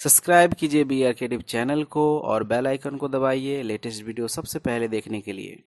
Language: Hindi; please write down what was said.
सब्सक्राइब कीजिए बी आर के चैनल को और बेल आइकन को दबाइए लेटेस्ट वीडियो सबसे पहले देखने के लिए।